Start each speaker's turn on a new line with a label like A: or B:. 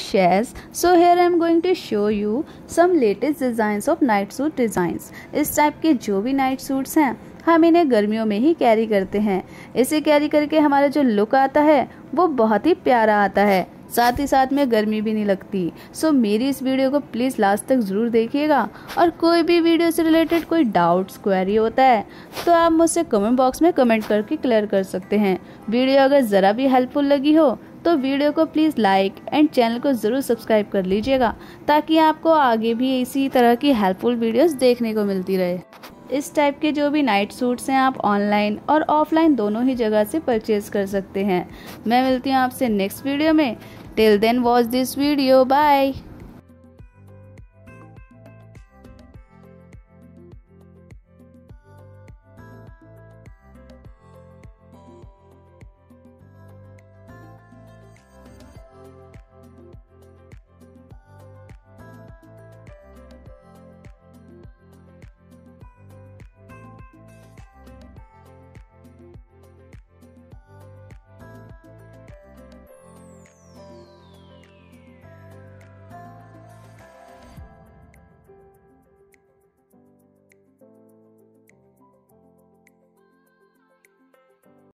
A: Shaz. So, here I am going to show you some latest designs of night suit designs. इस type के जो भी night suits हैं, हम इन्हें गर्मियों में ही कैरी करते हैं। इसे कैरी करके हमारा जो लुक आता है, वो बहुत ही प्यारा आता है। साथ ही साथ में गर्मी भी नहीं लगती। सो मेरी इस वीडियो को प्लीज़ लास्ट तक ज़रूर देखिएगा। और कोई भी वीडियो से रिलेटेड कोई डाउट्स क्वेरी होता है तो आप मुझसे कमेंट बॉक्स में कमेंट करके क्लियर कर सकते हैं। वीडियो अगर ज़रा भी हेल्पफुल लगी हो तो वीडियो को प्लीज़ लाइक एंड चैनल को ज़रूर सब्सक्राइब कर लीजिएगा, ताकि आपको आगे भी इसी तरह की हेल्पफुल वीडियोस देखने को मिलती रहे। इस टाइप के जो भी नाइट सूट्स हैं, आप ऑनलाइन और ऑफलाइन दोनों ही जगह से परचेज कर सकते हैं। मैं मिलती हूँ आपसे नेक्स्ट वीडियो में। Till then watch this video bye